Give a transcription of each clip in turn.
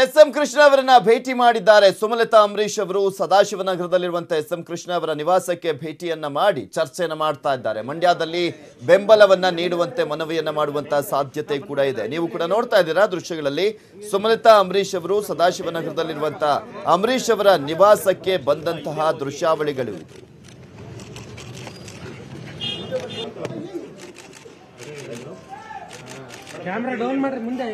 S M Krishna ಅವರನ್ನ ಭೇಟಿ ಮಾಡಿದ್ದಾರೆ. ಸುಮಲತಾ ಅಂಬರೀಶ್ ಅವರು ಸದಾಶಿವನಗರದಲ್ಲಿರುವಂತಹ ಎಸ್ ಎಂ ಕೃಷ್ಣ ಅವರ ನಿವಾಸಕ್ಕೆ ಭೇಟಿಯನ್ನ ಮಾಡಿ ಚರ್ಚೆಯನ್ನ ಮಾಡ್ತಾ ಇದ್ದಾರೆ. ಮಂಡ್ಯದಲ್ಲಿ ಬೆಂಬಲವನ್ನ ನೀಡುವಂತೆ ಮನವಿಯನ್ನ ಮಾಡುವಂತಹ ಸಾಧ್ಯತೆ ಕೂಡ ಇದೆ. ನೀವು ಕೂಡ ನೋಡ್ತಾ ಇದ್ದೀರಾ ದೃಶ್ಯಗಳಲ್ಲಿ? ಸುಮಲತಾ ಅಂಬರೀಶ್ ಅವರು ಸದಾಶಿವನಗರದಲ್ಲಿರುವಂತಹ ಅಂಬರೀಶ್ ಅವರ ನಿವಾಸಕ್ಕೆ ಬಂದಂತಹ ದೃಶ್ಯಾವಳಿಗಳು. ಕ್ಯಾಮ್ರಾ ಡೌನ್ ಮಾಡ್ರಿ, ಮುಂದೆ.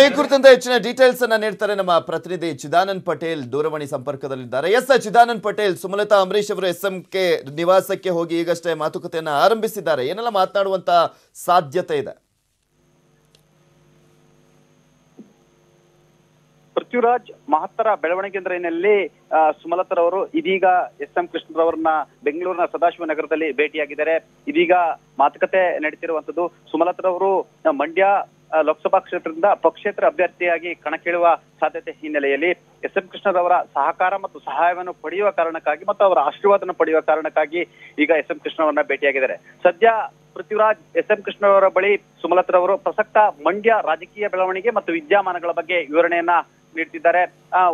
ಈ ಕುರಿತಂತೆ ಹೆಚ್ಚಿನ ಡೀಟೇಲ್ಸ್ ಅನ್ನ ನೀಡ್ತಾರೆ ನಮ್ಮ ಪ್ರತಿನಿಧಿ ಚಿದಾನಂದ್ ಪಟೇಲ್ ದೂರವಾಣಿ ಸಂಪರ್ಕದಲ್ಲಿದ್ದಾರೆ. ಎಸ್ ಚಿದಾನಂದ್ ಪಟೇಲ್, ಸುಮಲತಾ ಅಂಬರೀಶ್ ಅವರು ಎಸ್ ಎಂ ಕೆ ನಿವಾಸಕ್ಕೆ ಹೋಗಿ ಈಗಷ್ಟೇ ಮಾತುಕತೆಯನ್ನು ಆರಂಭಿಸಿದ್ದಾರೆ. ಏನೆಲ್ಲ ಮಾತನಾಡುವಂತ ಸಾಧ್ಯತೆ ಇದೆ? ಪೃಥ್ವಿರಾಜ್ ಮಹತ್ತರ ಬೆಳವಣಿಗೆ ಹಿನ್ನೆಲೆಯಲ್ಲಿ ಸುಮಲತರವರು ಇದೀಗ ಎಸ್ ಎಂ ಕೃಷ್ಣರವರನ್ನ ಬೆಂಗಳೂರಿನ ಸದಾಶಿವ ನಗರದಲ್ಲಿ ಭೇಟಿಯಾಗಿದ್ದಾರೆ. ಇದೀಗ ಮಾತುಕತೆ ನಡೀತಿರುವಂತದ್ದು ಸುಮಲತರವರು ಮಂಡ್ಯ ಲೋಕಸಭಾ ಕ್ಷೇತ್ರದಿಂದ ಪಕ್ಷೇತರ ಅಭ್ಯರ್ಥಿಯಾಗಿ ಕಣಕ್ಕಿಳುವ ಸಾಧ್ಯತೆ ಹಿನ್ನೆಲೆಯಲ್ಲಿ ಎಸ್ ಎಂ ಕೃಷ್ಣರವರ ಸಹಕಾರ ಮತ್ತು ಸಹಾಯವನ್ನು ಪಡೆಯುವ ಕಾರಣಕ್ಕಾಗಿ ಮತ್ತು ಅವರ ಆಶೀರ್ವಾದನ ಪಡೆಯುವ ಕಾರಣಕ್ಕಾಗಿ ಈಗ ಎಸ್ ಎಂ ಕೃಷ್ಣವರನ್ನ ಭೇಟಿಯಾಗಿದ್ದಾರೆ. ಸದ್ಯ ಪೃಥ್ವಿರಾಜ್ ಎಸ್ ಎಂ ಕೃಷ್ಣರವರ ಬಳಿ ಸುಮಲತರವರು ಪ್ರಸಕ್ತ ಮಂಡ್ಯ ರಾಜಕೀಯ ಬೆಳವಣಿಗೆ ಮತ್ತು ವಿದ್ಯಮಾನಗಳ ಬಗ್ಗೆ ವಿವರಣೆಯನ್ನ ನೀಡ್ತಿದ್ದಾರೆ.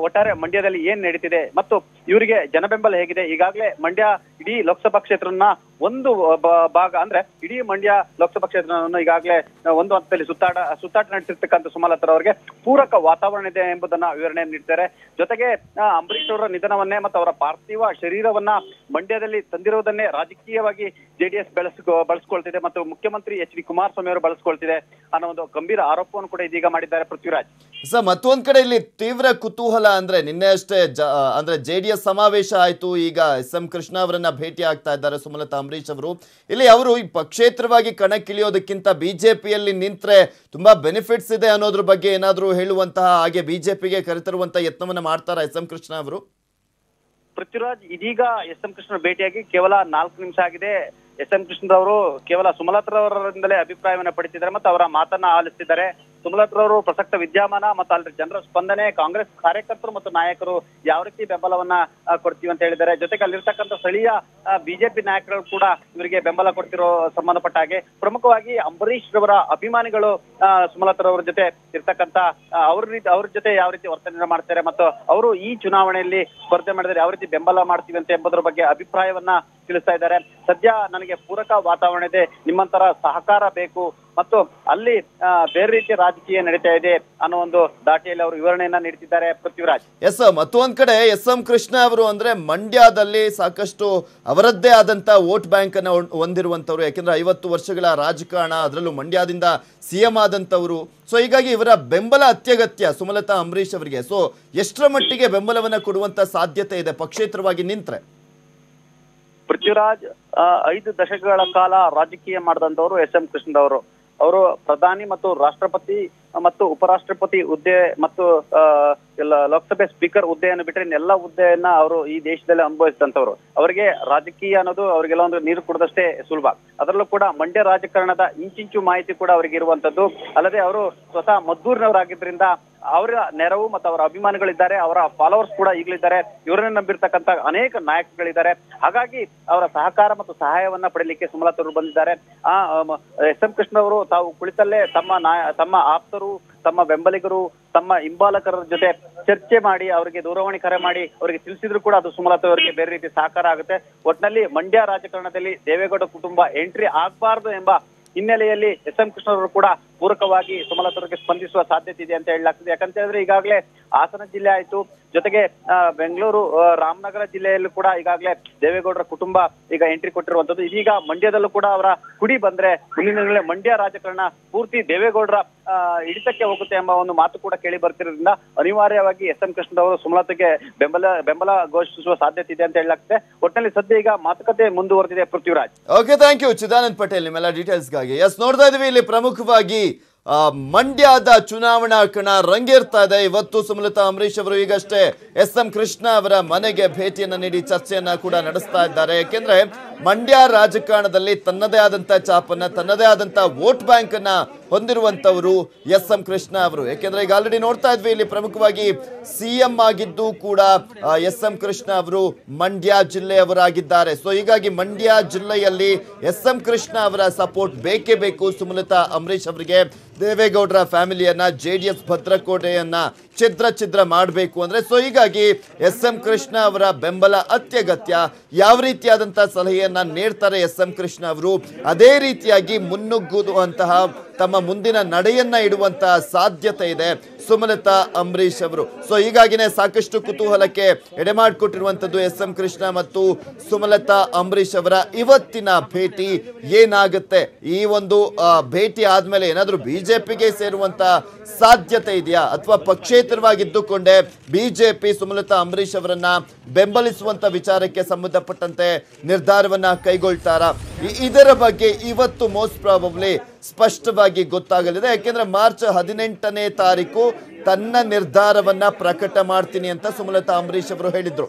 ಒಟ್ಟಾರೆ ಮಂಡ್ಯದಲ್ಲಿ ಏನ್ ನಡೀತಿದೆ ಮತ್ತು ಇವರಿಗೆ ಜನಬೆಂಬಲ ಹೇಗಿದೆ? ಈಗಾಗಲೇ ಮಂಡ್ಯ ಇಡೀ ಲೋಕಸಭಾ ಕ್ಷೇತ್ರನ ಒಂದು ಭಾಗ ಅಂದ್ರೆ ಇಡೀ ಮಂಡ್ಯ ಲೋಕಸಭಾ ಕ್ಷೇತ್ರವನ್ನು ಈಗಾಗಲೇ ಒಂದು ಹಂತದಲ್ಲಿ ಸುತ್ತಾಟ ಸುತ್ತಾಟ ನಡೆಸಿರ್ತಕ್ಕಂಥ ಸುಮಲತಾ ಅವರಿಗೆ ಪೂರಕ ವಾತಾವರಣ ಇದೆ ಎಂಬುದನ್ನ ವಿವರಣೆ ನೀಡ್ತಾರೆ. ಜೊತೆಗೆ ಅಂಬರೀಶ್ ಅವರ ನಿಧನವನ್ನೇ ಮತ್ತು ಅವರ ಪಾರ್ಥಿವ ಶರೀರವನ್ನ ಮಂಡ್ಯದಲ್ಲಿ ತಂದಿರುವುದನ್ನೇ ರಾಜಕೀಯವಾಗಿ ಜೆಡಿಎಸ್ ಬೆಳೆಸ್ಕೊ, ಬಳಸ್ಕೊಳ್ತಿದೆ ಮತ್ತು ಮುಖ್ಯಮಂತ್ರಿ ಎಚ್ ಡಿ ಕುಮಾರಸ್ವಾಮಿ ಅವರು ಬಳಸ್ಕೊಳ್ತಿದೆ ಅನ್ನೋ ಒಂದು ಗಂಭೀರ ಆರೋಪವನ್ನು ಕೂಡ ಇದೀಗ ಮಾಡಿದ್ದಾರೆ ಪೃಥ್ವಿರಾಜ್. ಸರ್, ಮತ್ತೊಂದ್ ಕಡೆ ಇಲ್ಲಿ ತೀವ್ರ ಕುತೂಹಲ ಅಂದ್ರೆ ನಿನ್ನೆ ಅಷ್ಟೇ ಜ- ಅಂದ್ರೆ ಜೆ ಡಿ ಎಸ್ ಸಮಾವೇಶ ಆಯ್ತು. ಈಗ ಎಸ್ ಎಂ ಕೃಷ್ಣ ಅವರನ್ನ ಭೇಟಿ ಆಗ್ತಾ ಇದ್ದಾರೆ. ಸುಮಲತಾ ಅಂಬರೀಶ್ ಅವರು. ಇಲ್ಲಿ ಅವರು ಈ ಪಕ್ಷೇತರವಾಗಿ ಕಣಕ್ಕಿಳಿಯೋದಕ್ಕಿಂತ ಬಿಜೆಪಿಯಲ್ಲಿ ನಿಂತ್ರೆ ತುಂಬಾ ಬೆನಿಫಿಟ್ಸ್ ಇದೆ ಅನ್ನೋದ್ರ ಬಗ್ಗೆ ಏನಾದರೂ ಹೇಳುವಂತಹ ಹಾಗೆ ಬಿಜೆಪಿಗೆ ಕರೆತರುವಂತ ಯತ್ನವನ್ನ ಮಾಡ್ತಾರ ಎಸ್ ಎಂ ಕೃಷ್ಣ ಅವರು? ಪೃಥ್ವಿರಾಜ್, ಇದೀಗ ಎಸ್ ಎಂ ಕೃಷ್ಣ ಭೇಟಿಯಾಗಿ ಕೇವಲ ನಾಲ್ಕು ನಿಮಿಷ ಆಗಿದೆ. ಎಸ್ ಎಂ ಕೃಷ್ಣರವರು ಕೇವಲ ಸುಮಲತಾರವರಿಂದಲೇ ಅಭಿಪ್ರಾಯವನ್ನ ಪಡಿತಿದ್ದಾರೆ ಮತ್ತು ಅವರ ಮಾತನ್ನ ಆಲಿಸ್ತಿದ್ದಾರೆ. ಸುಮಲತ್ರವರು ಪ್ರಸಕ್ತ ವಿದ್ಯಮಾನ ಮತ್ತು ಅಲ್ಲಿ ಜನರ ಸ್ಪಂದನೆ, ಕಾಂಗ್ರೆಸ್ ಕಾರ್ಯಕರ್ತರು ಮತ್ತು ನಾಯಕರು ಯಾವ ರೀತಿ ಬೆಂಬಲವನ್ನ ಕೊಡ್ತೀವಿ ಅಂತ ಹೇಳಿದ್ದಾರೆ. ಜೊತೆಗೆ ಅಲ್ಲಿರ್ತಕ್ಕಂಥ ಸ್ಥಳೀಯ ಬಿಜೆಪಿ ನಾಯಕರು ಕೂಡ ಇವರಿಗೆ ಬೆಂಬಲ ಕೊಡ್ತಿರೋ ಸಂಬಂಧಪಟ್ಟ ಹಾಗೆ ಪ್ರಮುಖವಾಗಿ ಅಂಬರೀಶ್ ರವರ ಅಭಿಮಾನಿಗಳು ಸುಮಲತ್ರ ಅವರ ಜೊತೆ ಇರ್ತಕ್ಕಂಥ ಅವ್ರ ರೀತಿ, ಅವ್ರ ಜೊತೆ ಯಾವ ರೀತಿ ವರ್ತನೆ ಮಾಡ್ತಾರೆ ಮತ್ತು ಅವರು ಈ ಚುನಾವಣೆಯಲ್ಲಿ ಸ್ಪರ್ಧೆ ಮಾಡಿದರೆ ಯಾವ ರೀತಿ ಬೆಂಬಲ ಮಾಡ್ತೀವಿ ಅಂತ ಎಂಬುದರ ಬಗ್ಗೆ ಅಭಿಪ್ರಾಯವನ್ನ ತಿಳಿಸ್ತಾ ಇದ್ದಾರೆ. ಸದ್ಯ ನನಗೆ ಪೂರಕ ವಾತಾವರಣ ಇದೆ. ನಿಮ್ಮಂತರ ಸಹಕಾರ ಬೇಕು. ಮತ್ತು ಅಲ್ಲಿ ಬೇರೆ ರೀತಿಯ ರಾಜಕೀಯ ನಡೀತಾ ಇದೆ ಅನ್ನೋ ಒಂದು ದಾಟಿಯಲ್ಲಿ ಅವರು ವಿವರಣೆಯನ್ನ ನೀಡುತ್ತಿದ್ದಾರೆ ಪೃಥ್ವಿರಾಜ್. ಎಸ್ ಮತ್ತೊಂದ್ ಕಡೆ ಎಸ್ ಎಂ ಕೃಷ್ಣ ಅವರು ಅಂದ್ರೆ ಮಂಡ್ಯದಲ್ಲಿ ಸಾಕಷ್ಟು ಅವರದ್ದೇ ಆದಂತ ವೋಟ್ ಬ್ಯಾಂಕ್ ಅನ್ನ ಹೊಂದಿರುವಂತವ್ರು. ಯಾಕೆಂದ್ರೆ ಐವತ್ತು ವರ್ಷಗಳ ರಾಜಕಾರಣ, ಅದರಲ್ಲೂ ಮಂಡ್ಯದಿಂದ ಸಿಎಂ ಆದಂತವರು. ಸೊ ಹೀಗಾಗಿ ಇವರ ಬೆಂಬಲ ಅತ್ಯಗತ್ಯ ಸುಮಲತಾ ಅಂಬರೀಶ್ ಅವರಿಗೆ. ಸೊ ಎಷ್ಟರ ಮಟ್ಟಿಗೆ ಬೆಂಬಲವನ್ನ ಕೊಡುವಂತ ಸಾಧ್ಯತೆ ಇದೆ? ಪಕ್ಷೇತರವಾಗಿ ನಿಂತ್ರೆ. ಪೃಥ್ವಿರಾಜ್ ಆ, ಐದು ದಶಕಗಳ ಕಾಲ ರಾಜಕೀಯ ಮಾಡಿದಂತವರು ಎಸ್ ಎಂ ಕೃಷ್ಣದವರು. ಅವರು ಪ್ರಧಾನಿ ಮತ್ತು ರಾಷ್ಟ್ರಪತಿ ಮತ್ತು ಉಪರಾಷ್ಟ್ರಪತಿ ಹುದ್ದೆ ಮತ್ತು ಎಲ್ಲ ಲೋಕಸಭೆ ಸ್ಪೀಕರ್ ಹುದ್ದೆಯನ್ನು ಬಿಟ್ಟರೆ ಎಲ್ಲ ಹುದ್ದೆಯನ್ನ ಅವರು ಈ ದೇಶದಲ್ಲಿ ಅನುಭವಿಸಿದಂತವ್ರು ಅವರಿಗೆ ರಾಜಕೀಯ ಅನ್ನೋದು ಅವರಿಗೆಲ್ಲ ಒಂದು ನೀರು ಕುಡಿದಷ್ಟೇ ಸುಲಭ. ಅದರಲ್ಲೂ ಕೂಡ ಮಂಡ್ಯ ರಾಜಕಾರಣದ ಇಂಚಿಂಚು ಮಾಹಿತಿ ಕೂಡ ಅವರಿಗೆ ಇರುವಂತದ್ದು ಅಲ್ಲದೆ ಅವರು ಸ್ವತಃ ಮದ್ದೂರಿನವರಾಗಿದ್ದರಿಂದ ಅವರ ನೆರವು ಮತ್ತು ಅವರ ಅಭಿಮಾನಿಗಳಿದ್ದಾರೆ, ಅವರ ಫಾಲೋವರ್ಸ್ ಕೂಡ ಈಗಲಿದ್ದಾರೆ. ಇವರನ್ನ ನಂಬಿರ್ತಕ್ಕಂಥ ಅನೇಕ ನಾಯಕಗಳಿದ್ದಾರೆ ಹಾಗಾಗಿ ಅವರ ಸಹಕಾರ ಮತ್ತು ಸಹಾಯವನ್ನ ಪಡೆಯಲಿಕ್ಕೆ ಸುಮಲತರು ಬಂದಿದ್ದಾರೆ. ಆ ಎಸ್ ಎಂ ಕೃಷ್ಣ ಅವರು ತಾವು ಕುಳಿತಲ್ಲೇ ತಮ್ಮ ನಾಯ, ತಮ್ಮ ಆಪ್ತರು, ತಮ್ಮ ಬೆಂಬಲಿಗರು, ತಮ್ಮ ಹಿಂಬಾಲಕರ ಜೊತೆ ಚರ್ಚೆ ಮಾಡಿ, ಅವರಿಗೆ ದೂರವಾಣಿ ಕರೆ ಮಾಡಿ, ಅವರಿಗೆ ತಿಳಿಸಿದ್ರು ಕೂಡ ಅದು ಸುಮಲತಾ ಅವರಿಗೆ ಬೇರೆ ರೀತಿ ಸಹಕಾರ ಆಗುತ್ತೆ. ಒಟ್ನಲ್ಲಿ ಮಂಡ್ಯ ರಾಜಕಾರಣದಲ್ಲಿ ದೇವೇಗೌಡ ಕುಟುಂಬ ಎಂಟ್ರಿ ಆಗಬಾರದು ಎಂಬ ಹಿನ್ನೆಲೆಯಲ್ಲಿ ಎಸ್ ಎಂ ಕೃಷ್ಣರವರು ಕೂಡ ಪೂರಕವಾಗಿ ಸುಮಲತರಿಗೆ ಸ್ಪಂದಿಸುವ ಸಾಧ್ಯತೆ ಇದೆ ಅಂತ ಹೇಳಲಾಗ್ತದೆ. ಯಾಕಂತ ಹೇಳಿದ್ರೆ ಈಗಾಗಲೇ ಹಾಸನ ಜಿಲ್ಲೆ ಆಯ್ತು, ಜೊತೆಗೆ ಬೆಂಗಳೂರು ರಾಮನಗರ ಜಿಲ್ಲೆಯಲ್ಲೂ ಕೂಡ ಈಗಾಗಲೇ ದೇವೇಗೌಡರ ಕುಟುಂಬ ಈಗ ಎಂಟ್ರಿ ಕೊಟ್ಟಿರುವಂತದ್ದು ಇದೀಗ ಮಂಡ್ಯದಲ್ಲೂ ಕೂಡ ಅವರ ಕುಡಿ ಬಂದ್ರೆ ಮುಂದಿನ ಮಂಡ್ಯ ರಾಜಕಾರಣ ಪೂರ್ತಿ ದೇವೇಗೌಡರ ಹಿಡಿತಕ್ಕೆ ಹೋಗುತ್ತೆ ಎಂಬ ಒಂದು ಮಾತು ಕೂಡ ಕೇಳಿ ಬರ್ತಿರೋದ್ರಿಂದ ಅನಿವಾರ್ಯವಾಗಿ ಎಸ್ ಎಂ ಕೃಷ್ಣರವರು ಸುಮಲತೆಗೆ ಬೆಂಬಲ ಬೆಂಬಲ ಘೋಷಿಸುವ ಸಾಧ್ಯತೆ ಇದೆ ಅಂತ ಹೇಳಲಾಗ್ತದೆ. ಒಟ್ಟಿನಲ್ಲಿ ಸದ್ಯ ಈಗ ಮಾತುಕತೆ ಮುಂದುವರೆದಿದೆ Prithviraj. Okay thank you Chidanand Patel ನಿಮ್ಮೆಲ್ಲ ಡೀಟೇಲ್ಸ್ಗಾಗಿ ಎಸ್ ನೋಡ್ತಾ ಇದೀವಿ ಇಲ್ಲಿ ಪ್ರಮುಖವಾಗಿ ಮಂಡ್ಯದ ಚುನಾವಣಾ ಕಣ ರಂಗೇರ್ತಾ ಇದೆ. ಇವತ್ತು ಸುಮಲತಾ ಅಂಬರೀಶ್ ಅವರು ಈಗಷ್ಟೇ ಎಸ್ ಎಂ ಕೃಷ್ಣ ಅವರ ಮನೆಗೆ ಭೇಟಿಯನ್ನ ನೀಡಿ ಚರ್ಚೆಯನ್ನ ಕೂಡ ನಡೆಸ್ತಾ ಇದ್ದಾರೆ. ಯಾಕೆಂದ್ರೆ ಮಂಡ್ಯ ರಾಜಕಾರಣದಲ್ಲಿ ತನ್ನದೇ ಆದಂತ ಚಾಪನ್ನ, ತನ್ನದೇ ಆದಂತ ವೋಟ್ ಬ್ಯಾಂಕ್ ಅನ್ನ ಹೊಂದಿರುವಂತವರು ಎಸ್ ಎಂ ಕೃಷ್ಣ ಅವರು. ಯಾಕೆಂದ್ರೆ ಈಗ ಆಲ್ರೆಡಿ ನೋಡ್ತಾ ಇದ್ವಿ, ಇಲ್ಲಿ ಪ್ರಮುಖವಾಗಿ ಸಿಎಂ ಆಗಿದ್ದು ಕೂಡ ಎಸ್ ಎಂ ಕೃಷ್ಣ ಅವರು ಮಂಡ್ಯ ಜಿಲ್ಲೆಯವರಾಗಿದ್ದಾರೆ. ಸೊ ಹೀಗಾಗಿ ಮಂಡ್ಯ ಜಿಲ್ಲೆಯಲ್ಲಿ ಎಸ್ ಎಂ ಕೃಷ್ಣ ಅವರ ಸಪೋರ್ಟ್ ಬೇಕೇ ಬೇಕು ಸುಮಲತಾ ಅಂಬರೀಶ್ ಅವರಿಗೆ. ದೇವೇಗೌಡರ ಫ್ಯಾಮಿಲಿಯನ್ನ ಜೆ ಡಿ ಎಸ್ ಭದ್ರಕೋಟೆಯನ್ನ ಛಿದ್ರ ಛಿದ್ರ ಮಾಡಬೇಕು ಅಂದ್ರೆ ಸೊ ಹೀಗಾಗಿ ಎಸ್ ಎಂ ಕೃಷ್ಣ ಅವರ ಬೆಂಬಲ ಅತ್ಯಗತ್ಯ. ಯಾವ ರೀತಿಯಾದಂತಹ ಸಲಹೆಯನ್ನ ನೀಡ್ತಾರೆ ಎಸ್ ಎಂ ಕೃಷ್ಣ ಅವರು? ಅದೇ ರೀತಿಯಾಗಿ ಮುನ್ನುಗ್ಗುವಂತಹ ತಮ್ಮ ಮುಂದಿನ ನಡೆಯನ್ನ ಇಡುವಂತಹ ಸಾಧ್ಯತೆ ಇದೆ. ಸುಮಲತಾ ಅಂಬರೀಶ್ ಅವರು. ಸೊ ಹೀಗಾಗಿನೇ ಸಾಕಷ್ಟು ಕುತೂಹಲಕ್ಕೆ ಎಡೆಮಾಡಿಕೊಟ್ಟಿರುವಂತದ್ದು ಎಸ್ ಎಂ ಕೃಷ್ಣ ಮತ್ತು ಸುಮಲತಾ ಅಂಬರೀಶ್ ಅವರ ಇವತ್ತಿನ ಭೇಟಿ. ಏನಾಗುತ್ತೆ? ಈ ಒಂದು ಭೇಟಿ ಆದ್ಮೇಲೆ ಏನಾದ್ರೂ ಬಿಜೆಪಿಗೆ ಸೇರುವಂತ ಸಾಧ್ಯತೆ ಇದೆಯಾ? ಅಥವಾ ಪಕ್ಷೇತರವಾಗಿದ್ದುಕೊಂಡೇ ಬಿಜೆಪಿ ಸುಮಲತಾ ಅಂಬರೀಶ್ ಅವರನ್ನ ಬೆಂಬಲಿಸುವಂತ ವಿಚಾರಕ್ಕೆ ಸಂಬಂಧಪಟ್ಟಂತೆ ನಿರ್ಧಾರವನ್ನ ಕೈಗೊಳ್ತಾರ? ಇದರ ಬಗ್ಗೆ ಇವತ್ತು ಮೋಸ್ಟ್ ಪ್ರಾಬಬ್ಲಿ ಸ್ಪಷ್ಟವಾಗಿ ಗೊತ್ತಾಗಲಿದೆ. ಯಾಕೆಂದ್ರೆ ಮಾರ್ಚ್ ಹದಿನೆಂಟನೇ ತಾರೀಕು ತನ್ನ ನಿರ್ಧಾರವನ್ನ ಪ್ರಕಟ ಮಾಡ್ತೀನಿ ಅಂತ ಸುಮಲತಾ ಅಂಬರೀಶ್ ಅವರು ಹೇಳಿದ್ರು.